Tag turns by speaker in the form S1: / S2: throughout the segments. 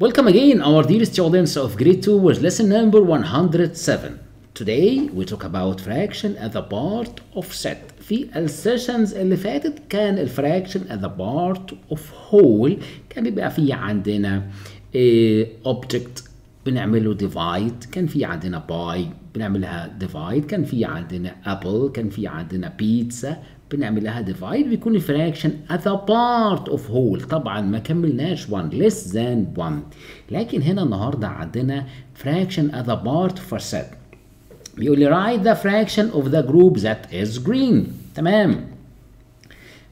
S1: Welcome again, our dear students of grade 2 with lesson number 107. Today we talk about fraction as a part of set. في السيشنز اللي فاتت كان الفراكشن as a part of whole كان بيبقى فيه عندنا إيه object بنعمله divide كان في عندنا باي بنعملها divide كان في عندنا apple كان في عندنا بيتزا بنعملها divide بيكون الفراكشن as a part of whole طبعا ما كملناش 1 less than 1 لكن هنا النهارده عندنا fraction as a part for set بيقول لي write the fraction of the group that is green تمام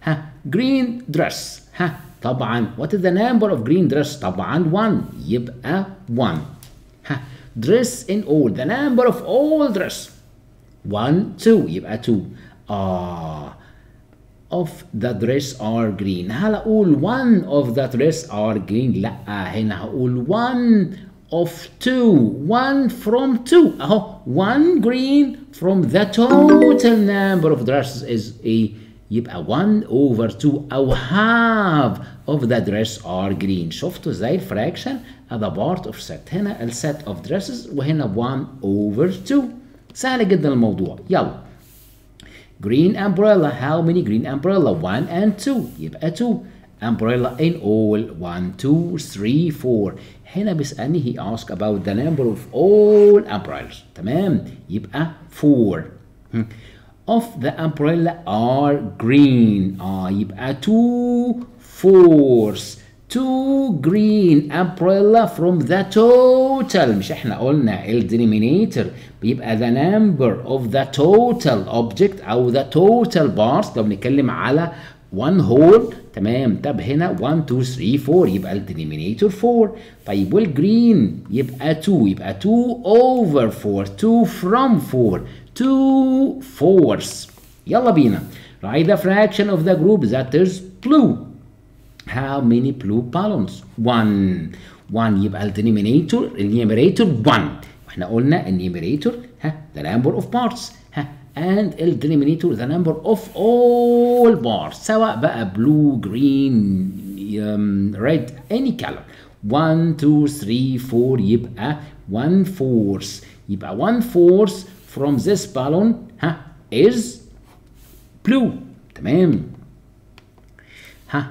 S1: ها green dress ها طبعا what is the number of green dress طبعا 1 يبقى 1 ها dress in all the number of all dress 1 2 يبقى 2 آه of the dress are green هل أقول one of the dress are green لا هنا هقول one of two one from two اهو one green from the total number of dresses is a يبقى 1 over 2 او half of the dress are green شفتوا ازاي الفراكشن as a part of set هنا ال set of dresses وهنا 1 over 2 سهل جدا الموضوع يلا green umbrella how many green umbrella 1 and 2 يبقى 2 umbrella in all 1 2 3 4 هنا بيسألني he ask about the number of all umbrellas تمام يبقى 4 of the umbrella are green اه يبقى 2 fours 2 green umbrella from the total مش احنا قلنا ال denominator بيبقى the number of the total object او the total parts لو بنتكلم على one whole تمام طب هنا 1 2 3 4 يبقى ال denominator 4 طيب والجرين يبقى 2 يبقى 2 over 4 2 from 4 2 fours يلا بينا write the fraction of the group that is blue how many blue balloons 1 1 يبقى ال denominator النيميريتور 1 واحنا قلنا النيميريتور ها the number of parts ها and ال denominator the number of all parts سواء بقى blue green um, red any color 1 2 3 4 يبقى 1 fourth يبقى 1 fourth from this balloon ها is blue تمام ها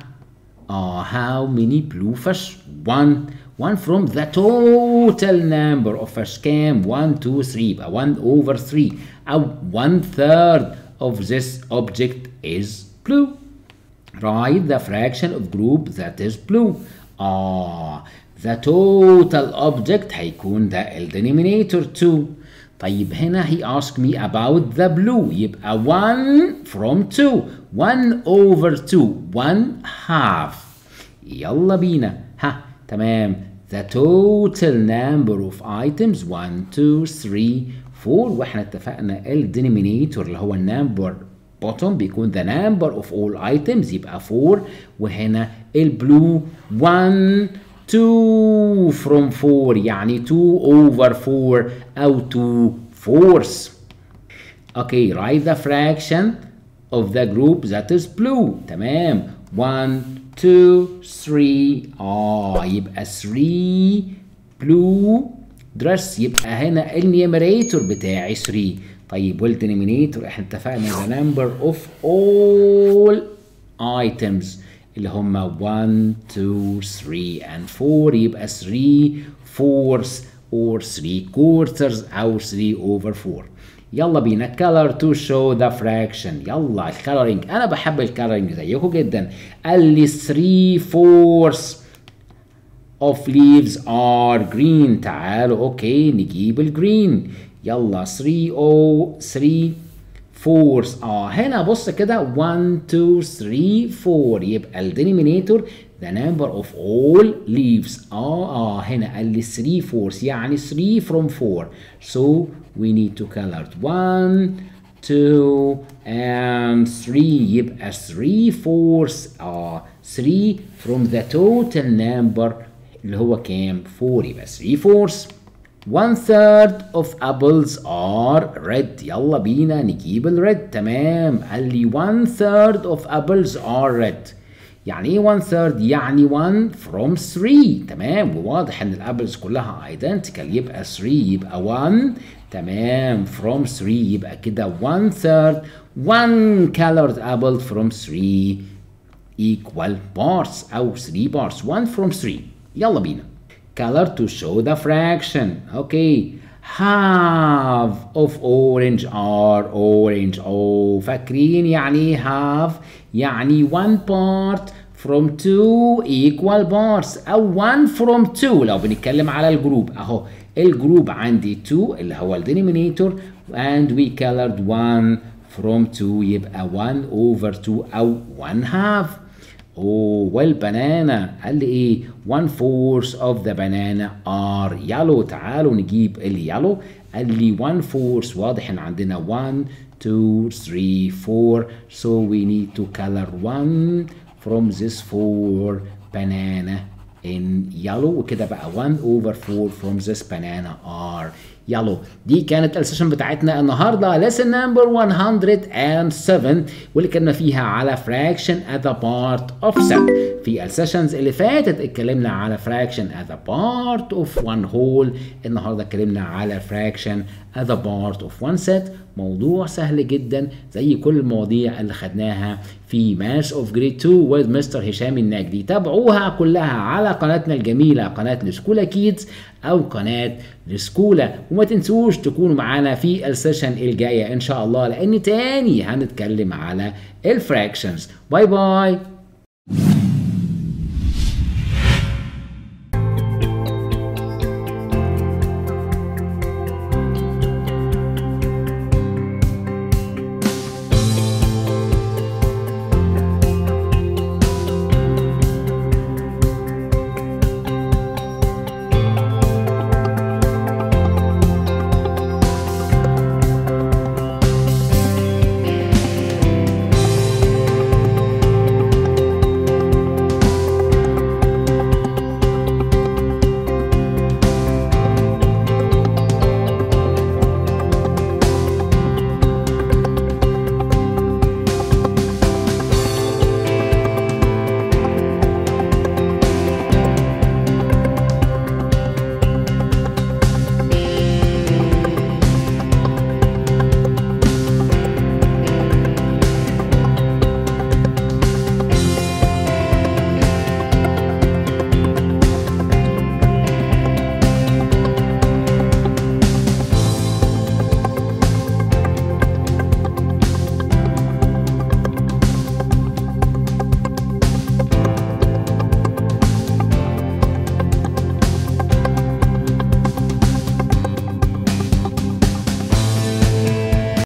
S1: uh, how many blue fish one one from the total number of fish كام 1 2 3 يبقى 1 over 3 أو one third of this object is blue write the fraction of group that is blue آه the total object هيكون ده ال denominator 2 طيب هنا he asked me about the blue يبقى 1 from 2 1 over 2 1 half يلا بينا ها تمام the total number of items 1 2 3 4 واحنا اتفقنا ال denominator اللي هو النمبر bottom بيكون the number of all items يبقى 4 وهنا البلو 1 2 from 4 يعني 2 over 4 أو 2 fourths. Okay, write the fraction of the group that is blue. تمام 1 2 3 اه يبقى 3 blue dress يبقى هنا النيميريتور بتاعي 3 طيب والدينومينيتور احنا اتفقنا the number of all items اللي هم 1 2 3 and 4 يبقى 3 fourths or 3 quarters أو 3 over 4 يلا بينا. Color to show the fraction. يلا الكالرينج أنا بحب الكالرينج زيكم جدا. قال لي 3 fourths of leaves are green. تعالوا أوكي نجيب الجرين يلا 3 أو 3 fourths اه هنا بص كده 1 2 3 4 يبقى الدينومينيتور the number of all leaves اه اه هنا قال لي 3 fourths يعني 3 from 4 so we need to color 1 2 and 3 يبقى 3 fourths اه 3 from the total number اللي هو كام 4 يبقى 3 fourths one third of apples are red يلا بينا نجيب الريد تمام قال لي one third of apples are red يعني ايه 1 third يعني 1 from 3 تمام وواضح ان الابلز كلها identical يبقى 3 يبقى 1 تمام from 3 يبقى كده 1 third 1 colored apple from 3 equal parts او 3 parts 1 from 3 يلا بينا color to show the fraction okay half of orange are orange oh فاكرين يعني ايه half يعني 1 part from 2 equal parts او 1 from 2 لو بنتكلم على الجروب اهو الجروب عندي 2 اللي هو الدينومينيتور and we colored 1 from 2 يبقى 1 over 2 او 1 half اوه والبنانا قال لي إيه 1 fourth of the banana are yellow تعالوا نجيب اليالو قال لي 1 fourth واضح ان عندنا 1 2 3 4 so we need to color 1 from this four banana in yellow وكده بقى 1 over 4 from this banana are yellow دي كانت السيشن بتاعتنا النهارده. Lesson number 107 واللي كنا فيها على fraction at the part of set في السيشنز اللي فاتت اتكلمنا على fraction at the part of one whole. النهارده اتكلمنا على fraction at the part of one set. موضوع سهل جدا زي كل المواضيع اللي خدناها. في ماس اوف جريد 2 with مستر هشام النجدي تابعوها كلها على قناتنا الجميلة قناة لسكولا كيدز أو قناة لسكولا. وما تنسوش تكونوا معانا في السيشن الجاية إن شاء الله لأن تاني هنتكلم على الفراكشنز باي باي.